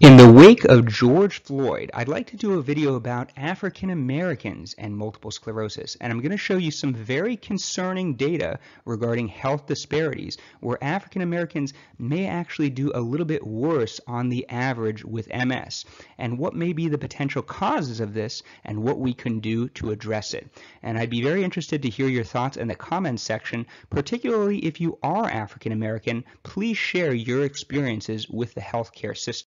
In the wake of George Floyd, I'd like to do a video about African Americans and multiple sclerosis, and I'm going to show you some very concerning data regarding health disparities where African Americans may actually do a little bit worse on the average with MS, and what may be the potential causes of this and what we can do to address it. And I'd be very interested to hear your thoughts in the comments section, particularly if you are African American, please share your experiences with the healthcare system.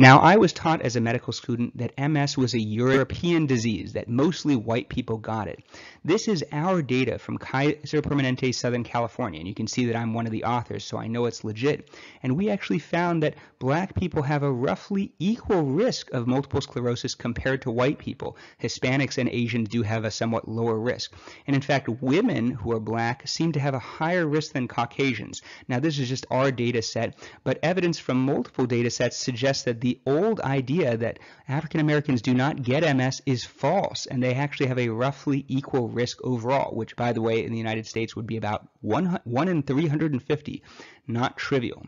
Now, I was taught as a medical student that MS was a European disease, that mostly white people got it. This is our data from Kaiser Permanente, Southern California, and you can see that I'm one of the authors, so I know it's legit. And we actually found that black people have a roughly equal risk of multiple sclerosis compared to white people. Hispanics and Asians do have a somewhat lower risk. And in fact, women who are black seem to have a higher risk than Caucasians. Now, this is just our data set, but evidence from multiple data sets suggests that the the old idea that African Americans do not get MS is false, and they actually have a roughly equal risk overall, which, by the way, in the United States would be about 1, 1 in 350, not trivial.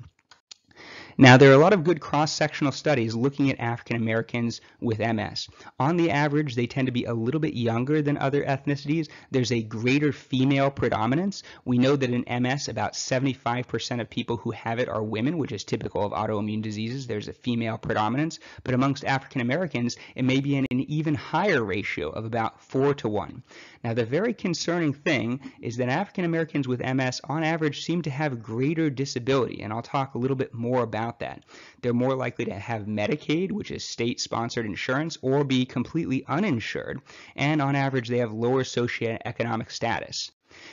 Now, there are a lot of good cross-sectional studies looking at African Americans with MS. On the average, they tend to be a little bit younger than other ethnicities. There's a greater female predominance. We know that in MS, about 75% of people who have it are women, which is typical of autoimmune diseases. There's a female predominance. But amongst African Americans, it may be in an even higher ratio of about 4 to 1. Now, the very concerning thing is that African Americans with MS, on average, seem to have greater disability, and I'll talk a little bit more about about that. They're more likely to have Medicaid, which is state-sponsored insurance, or be completely uninsured, and on average they have lower socioeconomic status.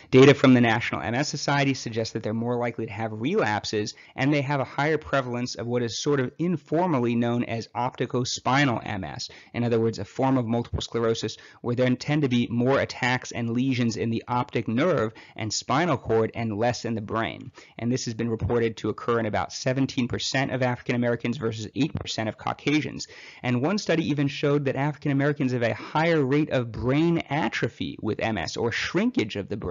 Data from the National MS Society suggests that they're more likely to have relapses and they have a higher prevalence of what is sort of informally known as opticospinal MS. In other words, a form of multiple sclerosis where there tend to be more attacks and lesions in the optic nerve and spinal cord and less in the brain. And this has been reported to occur in about 17% of African Americans versus 8% of Caucasians. And one study even showed that African Americans have a higher rate of brain atrophy with MS or shrinkage of the brain.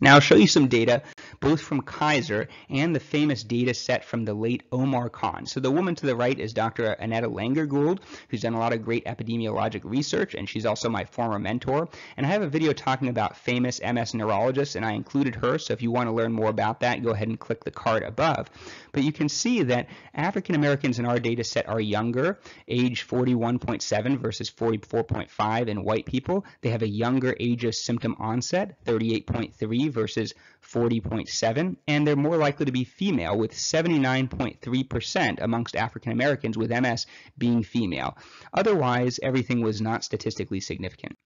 Now I'll show you some data both from Kaiser and the famous data set from the late Omar Khan. So the woman to the right is Dr. Annetta Langer-Gould, who's done a lot of great epidemiologic research, and she's also my former mentor. And I have a video talking about famous MS neurologists, and I included her, so if you want to learn more about that, go ahead and click the card above. But you can see that African Americans in our data set are younger, age 41.7 versus 44.5 in white people. They have a younger age of symptom onset, 38.3 versus 40.7, and they're more likely to be female, with 79.3% amongst African Americans with MS being female. Otherwise, everything was not statistically significant.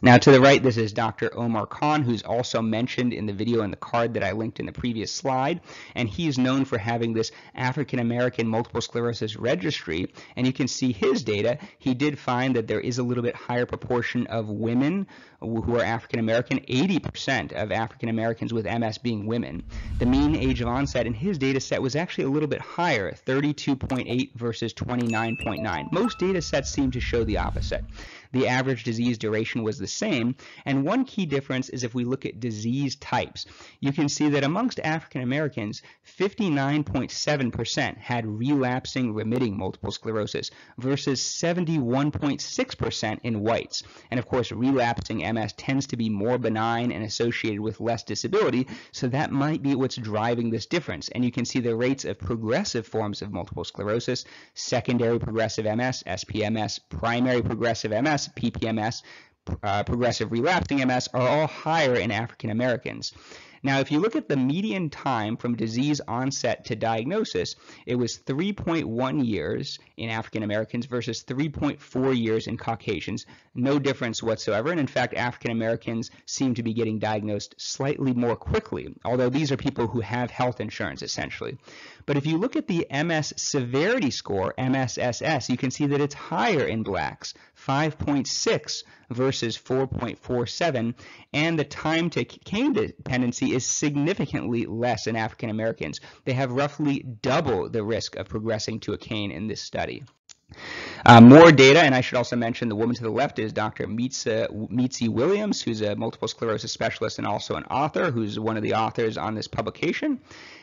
Now to the right, this is Dr. Omar Khan, who's also mentioned in the video and the card that I linked in the previous slide. And he is known for having this African American multiple sclerosis registry. And you can see his data. He did find that there is a little bit higher proportion of women who are African American, 80% of African Americans with MS being women. The mean age of onset in his data set was actually a little bit higher, 32.8 versus 29.9. Most data sets seem to show the opposite the average disease duration was the same. And one key difference is if we look at disease types. You can see that amongst African Americans, 59.7% had relapsing remitting multiple sclerosis versus 71.6% in whites. And of course, relapsing MS tends to be more benign and associated with less disability, so that might be what's driving this difference. And you can see the rates of progressive forms of multiple sclerosis, secondary progressive MS, SPMS, primary progressive MS, MS, PPMS, uh, progressive relapsing MS, are all higher in African Americans. Now, if you look at the median time from disease onset to diagnosis, it was 3.1 years in African Americans versus 3.4 years in Caucasians. No difference whatsoever. And in fact, African Americans seem to be getting diagnosed slightly more quickly, although these are people who have health insurance essentially. But if you look at the MS severity score, MSSS, you can see that it's higher in blacks, 5.6 versus 4.47, and the time to cane dependency is significantly less in African Americans. They have roughly double the risk of progressing to a cane in this study. Uh, more data, and I should also mention the woman to the left is Dr. Mitzi Williams, who's a multiple sclerosis specialist and also an author, who's one of the authors on this publication.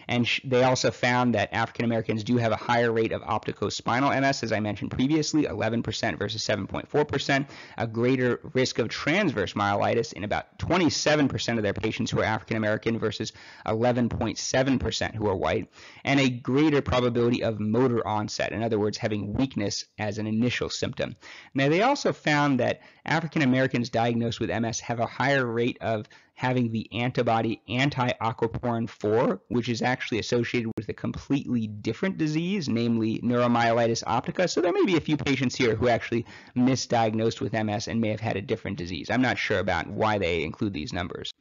And they also found that African Americans do have a higher rate of opticospinal MS, as I mentioned previously, 11% versus 7.4%, a greater risk of transverse myelitis in about 27% of their patients who are African American versus 11.7% who are white, and a greater probability of motor onset, in other words, having weakness as an initial symptom. Now, they also found that African Americans diagnosed with MS have a higher rate of having the antibody anti-aquaporin 4, which is actually associated with a completely different disease, namely neuromyelitis optica. So there may be a few patients here who actually misdiagnosed with MS and may have had a different disease. I'm not sure about why they include these numbers.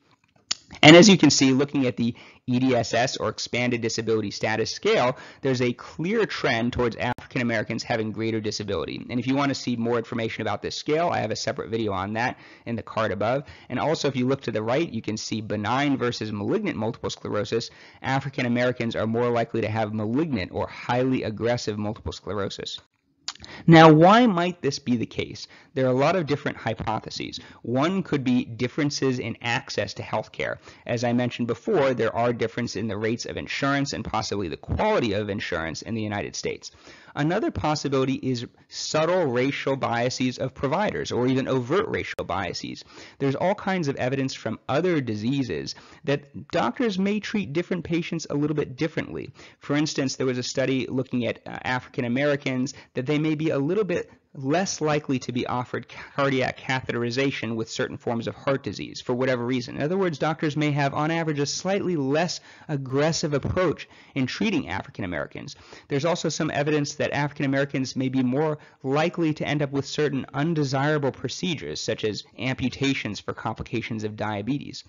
And as you can see, looking at the EDSS or Expanded Disability Status Scale, there's a clear trend towards African Americans having greater disability. And if you want to see more information about this scale, I have a separate video on that in the card above. And also, if you look to the right, you can see benign versus malignant multiple sclerosis. African Americans are more likely to have malignant or highly aggressive multiple sclerosis. Now, why might this be the case? There are a lot of different hypotheses. One could be differences in access to healthcare. As I mentioned before, there are differences in the rates of insurance and possibly the quality of insurance in the United States. Another possibility is subtle racial biases of providers or even overt racial biases. There's all kinds of evidence from other diseases that doctors may treat different patients a little bit differently. For instance, there was a study looking at uh, African Americans that they may be a little bit less likely to be offered cardiac catheterization with certain forms of heart disease for whatever reason. In other words, doctors may have on average a slightly less aggressive approach in treating African Americans. There's also some evidence that African Americans may be more likely to end up with certain undesirable procedures such as amputations for complications of diabetes.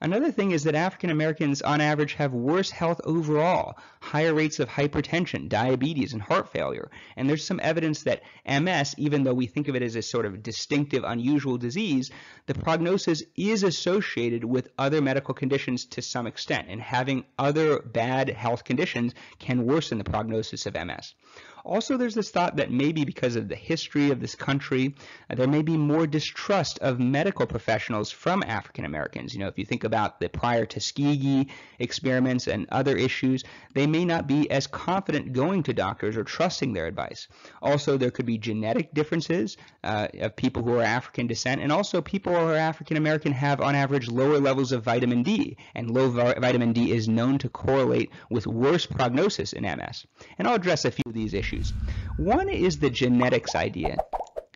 Another thing is that African Americans on average have worse health overall, higher rates of hypertension, diabetes, and heart failure. And there's some evidence that MS, even though we think of it as a sort of distinctive, unusual disease, the prognosis is associated with other medical conditions to some extent. And having other bad health conditions can worsen the prognosis of MS. Also, there's this thought that maybe because of the history of this country, uh, there may be more distrust of medical professionals from African Americans. You know, if you think about the prior Tuskegee experiments and other issues, they may not be as confident going to doctors or trusting their advice. Also, there could be genetic differences uh, of people who are African descent, and also people who are African American have, on average, lower levels of vitamin D, and low vitamin D is known to correlate with worse prognosis in MS. And I'll address a few of these issues issues. One is the genetics idea.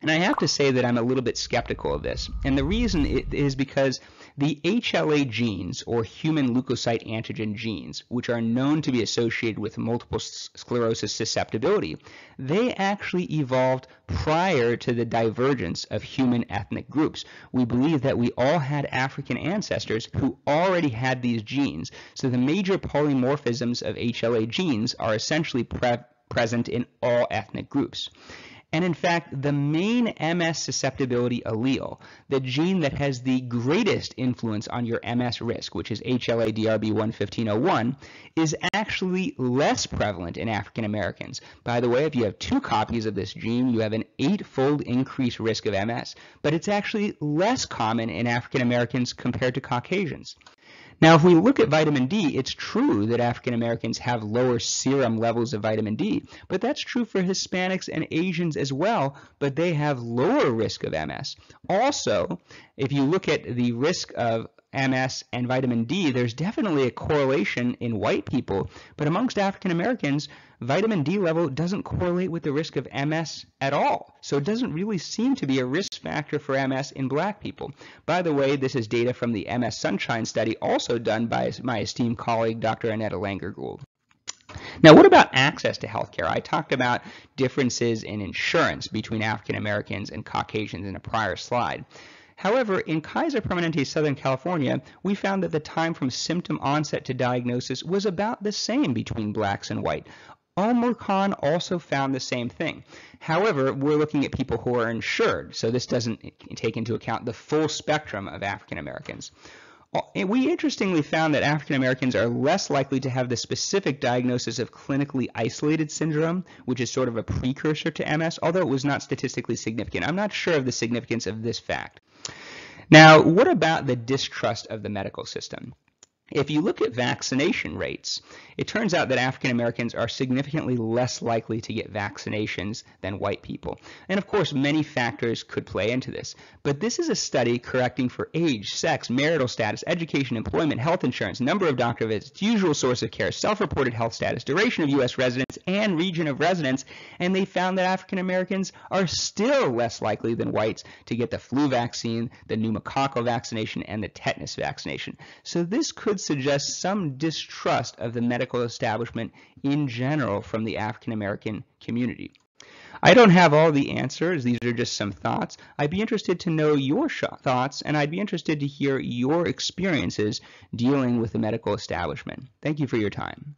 And I have to say that I'm a little bit skeptical of this. And the reason is because the HLA genes, or human leukocyte antigen genes, which are known to be associated with multiple sclerosis susceptibility, they actually evolved prior to the divergence of human ethnic groups. We believe that we all had African ancestors who already had these genes. So the major polymorphisms of HLA genes are essentially pre present in all ethnic groups. And in fact, the main MS susceptibility allele, the gene that has the greatest influence on your MS risk, which is HLA-DRB11501, is actually less prevalent in African Americans. By the way, if you have two copies of this gene, you have an eightfold increased risk of MS, but it's actually less common in African Americans compared to Caucasians. Now, if we look at vitamin D, it's true that African Americans have lower serum levels of vitamin D, but that's true for Hispanics and Asians as well, but they have lower risk of MS. Also, if you look at the risk of MS and vitamin D, there's definitely a correlation in white people, but amongst African Americans, vitamin D level doesn't correlate with the risk of MS at all. So it doesn't really seem to be a risk factor for MS in black people. By the way, this is data from the MS Sunshine study, also done by my esteemed colleague, Dr. Annetta Langer Gould. Now, what about access to healthcare? I talked about differences in insurance between African Americans and Caucasians in a prior slide. However, in Kaiser Permanente Southern California, we found that the time from symptom onset to diagnosis was about the same between blacks and white. Khan also found the same thing. However, we're looking at people who are insured, so this doesn't take into account the full spectrum of African Americans. Uh, we interestingly found that African Americans are less likely to have the specific diagnosis of clinically isolated syndrome, which is sort of a precursor to MS, although it was not statistically significant. I'm not sure of the significance of this fact. Now, what about the distrust of the medical system? If you look at vaccination rates, it turns out that African Americans are significantly less likely to get vaccinations than white people. And of course, many factors could play into this. But this is a study correcting for age, sex, marital status, education, employment, health insurance, number of doctor visits, usual source of care, self-reported health status, duration of U.S. residence, and region of residence. And they found that African Americans are still less likely than whites to get the flu vaccine, the pneumococcal vaccination, and the tetanus vaccination. So this could suggest some distrust of the medical establishment in general from the African American community. I don't have all the answers. These are just some thoughts. I'd be interested to know your thoughts, and I'd be interested to hear your experiences dealing with the medical establishment. Thank you for your time.